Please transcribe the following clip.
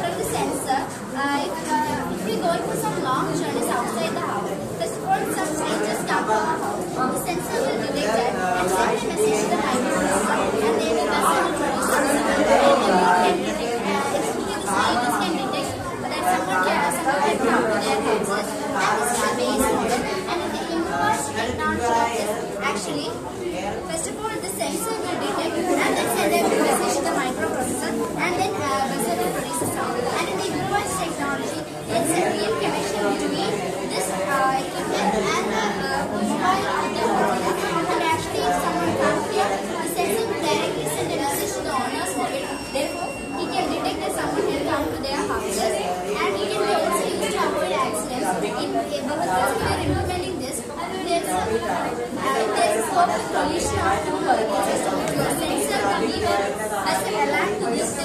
from the sensor. Uh, if, uh, if we're going for some long journey, Okay, Bhagat, since we are implementing this, there's, a uh, sort of collision of two workers. Your sensor coming as a to this